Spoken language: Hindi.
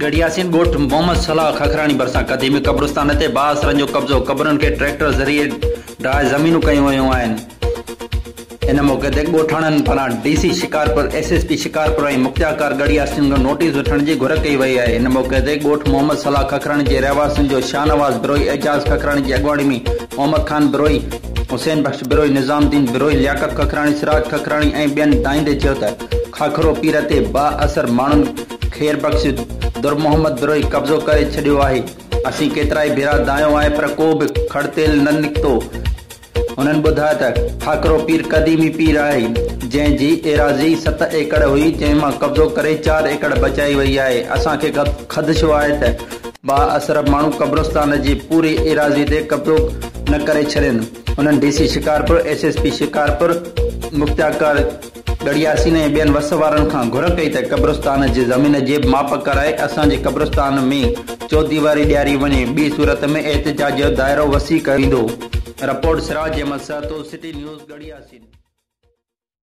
गड़ियासीन ॻोठ मोहम्मद सलाह खखराणी भरिसां क़दीमी क़ब्रस्तान ते बासरनि जो कब्ज़ो, क़बरुनि खे ट्रैक्टर ज़रिए ढाहे ज़मीनूं कयूं वयूं इन मौक़े ते ॻोठाणनि पारां डीसी शिकारपुर एसएसपी शिकारपुर ऐं मुख़्तियाकार गड़ियासीन खां नोटिस वठण जी घुर कई वई आहे। इन मौक़े ते ॻोठ मोहम्मद सलाह खखराणी जे रहवासियुनि शाहनवाज़ बिरोई, एजाज़ खखराणी जी अॻुवाणी में मोहम्मद ख़ान बिरोई हुसैन बख़्श, बिरोई निज़ामुद्दीन, बिरोई लियाकत खखराणी, सिराज खखराणी ऐं ॿियनि दाईंदे चयो खाखरो पीर ते बा असर माण्हुनि खेर बख़्श दुर मोहम्मद बिरोई कब्ज़ो करे छॾियो आहे। असीं केतिरा ई भेरा दायो आहे, पर को बि खड़तेल न निकितो। हुननि ॿुधायो त ठाकरो पीर क़दीमी पीर आहे जंहिंजी एराज़ी सत एकड़ हुई, जंहिं माँ कब्ज़ो करे चारि एकड़ बचाई वई आहे। असांखे ख़दशो आहे बा असर माण्हू कब्रस्तान जी पूरी एराज़ी ते कब्ज़ो न करे छॾनि सी Shikarpur S S P Shikarpur मुख़्तियाकार गड़ियासी ऐं ॿियनि वस घुर कई त क़ब्रस्तान ज़मीन के माप कराए, असांजे क़ब्रस्तान में चौदीवारी डारी वञे, ॿी सूरत में एहतजाज जो दाइरो वसी कर रिपोर्ट सिराज अहमद सातो सिटी न्यूज़ गड़ियासीन